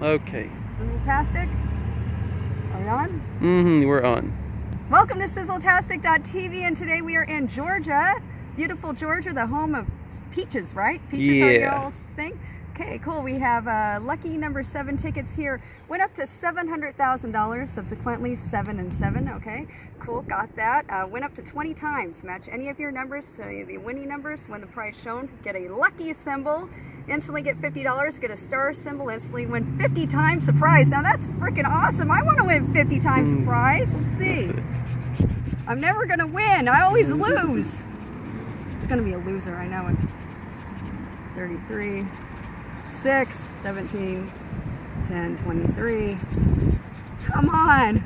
Okay. Sizzletastic? Are we on? Mm-hmm, we're on. Welcome to Sizzletastic.tv and today we are in Georgia. Beautiful Georgia, the home of peaches, right? Peaches yeah. are your thing? Okay, cool. We have uh, lucky number seven tickets here. Went up to $700,000, subsequently seven and seven, okay? Cool, got that. Uh, went up to 20 times. Match any of your numbers, so the winning numbers, when the prize shown, get a lucky symbol instantly get $50, get a star symbol, instantly win 50 times the prize. Now that's freaking awesome. I want to win 50 times the hmm. prize. Let's see. I'm never going to win. I always lose. It's going to be a loser, I know it. 33, 6, 17, 10, 23. Come on.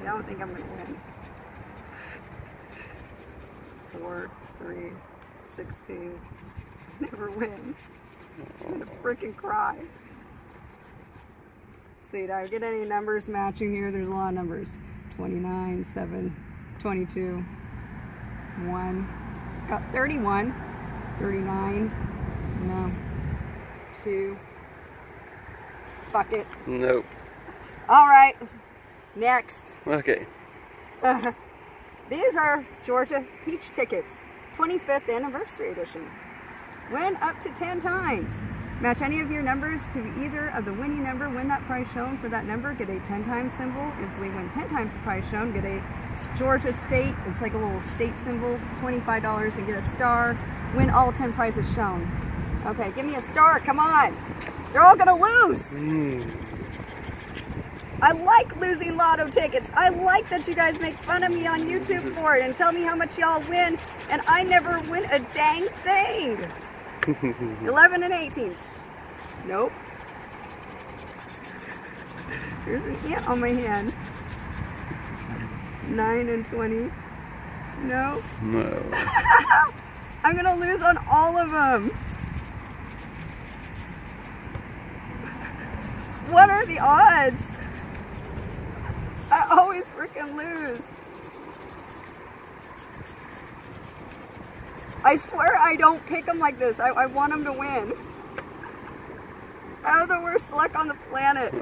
I don't think I'm going to win. 4, 3, 16. Never win. I'm gonna freaking cry. Let's see, did I get any numbers matching here? There's a lot of numbers. 29, 7, 22, 1. Got 31, 39, no, 2. Fuck it. Nope. All right, next. Okay. These are Georgia Peach tickets. 25th anniversary edition. Win up to 10 times. Match any of your numbers to either of the winning number, win that prize shown for that number, get a 10 times symbol, instantly win 10 times the prize shown, get a Georgia state, it's like a little state symbol, $25 and get a star, win all 10 prizes shown. Okay, give me a star, come on. They're all gonna lose. Mm. I like losing lotto tickets. I like that you guys make fun of me on YouTube for it and tell me how much y'all win, and I never win a dang thing. 11 and 18. Nope. There's an ant on my hand. 9 and 20. No. No. I'm going to lose on all of them. What are the odds? I freaking lose. I swear I don't pick them like this. I, I want them to win. I have the worst luck on the planet.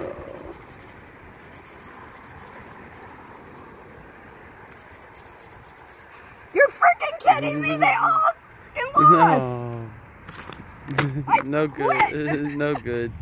You're freaking kidding me! They all freaking lost! No, no good. no good.